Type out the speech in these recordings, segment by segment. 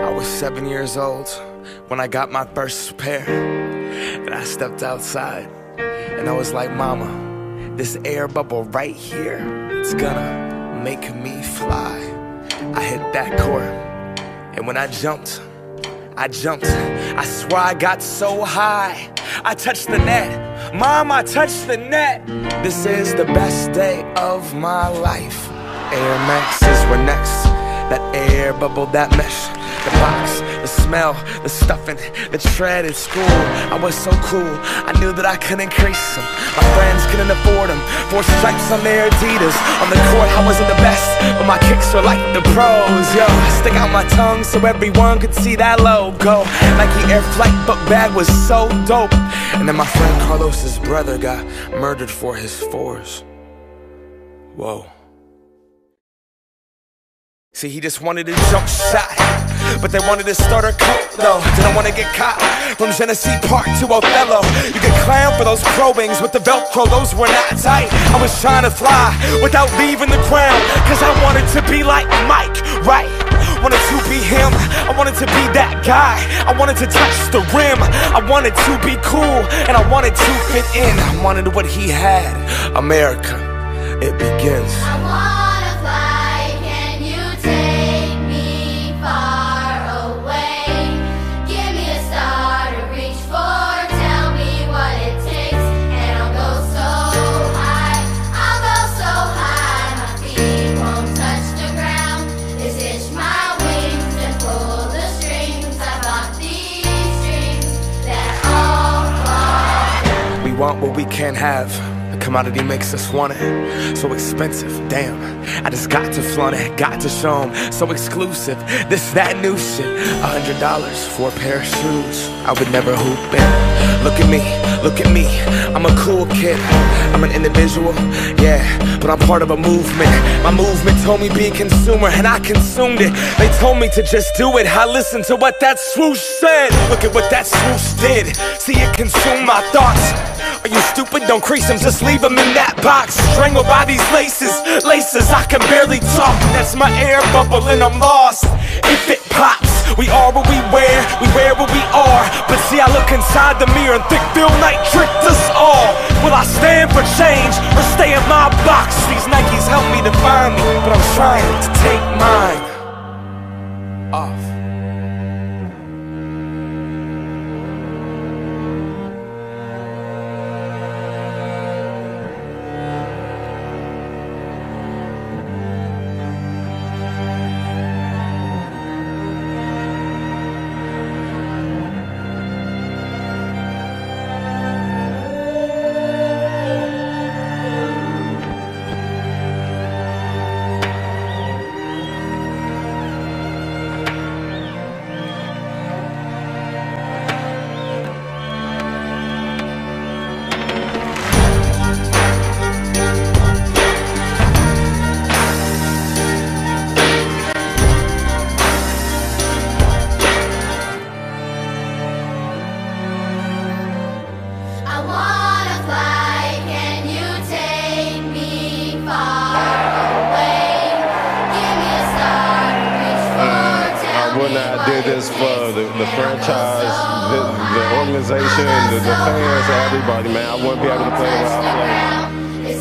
I was seven years old when I got my first pair. And I stepped outside and I was like, Mama, this air bubble right here, it's gonna make me fly. I hit that court, and when I jumped, I jumped. I swear I got so high. I touched the net. Mom, I touched the net. This is the best day of my life. Air Maxes were next. That air bubble, that mesh the box, the smell, the stuffing, the tread at school. I was so cool, I knew that I couldn't crease them. My friends couldn't afford them. Four stripes on their Adidas. On the court, I wasn't the best, but my kicks were like the pros. Yo, I stick out my tongue so everyone could see that logo. Nike Air Flight book bag was so dope. And then my friend Carlos's brother got murdered for his fours. Whoa. See, he just wanted a jump shot. But they wanted to start a cult though. Didn't want to get caught From Genesee Park to Othello. You get clown for those Pro Wings with the Velcro. Those were not tight. I was trying to fly without leaving the ground Cause I wanted to be like Mike, right? Wanted to be him, I wanted to be that guy. I wanted to touch the rim, I wanted to be cool And I wanted to fit in, I wanted what he had. America, it begins want what we can't have. The commodity makes us want it. So expensive, damn. I just got to flaunt it, got to show them. So exclusive, this, that new shit. A hundred dollars for a pair of shoes. I would never hoop in. Look at me, look at me. I'm a cool kid. I'm an individual, yeah, but I'm part of a movement. My movement told me be a consumer, and I consumed it. They told me to just do it. I listened to what that swoosh said. Look at what that swoosh did. See it consume my thoughts. Are you stupid? Don't crease them, just leave them in that box. Strangled by these laces, laces I can barely talk. That's my air bubble and I'm lost. If it pops, we are what we wear, we wear what we are. But see I look inside the mirror and think Phil Knight tricked us all. Will I stand for change or stay in my box? These Nikes help me define me, but I'm trying did this for the, the franchise, the, the organization, the, the fans, everybody, man. I wouldn't be able to play where I. I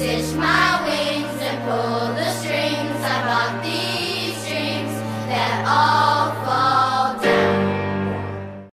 that all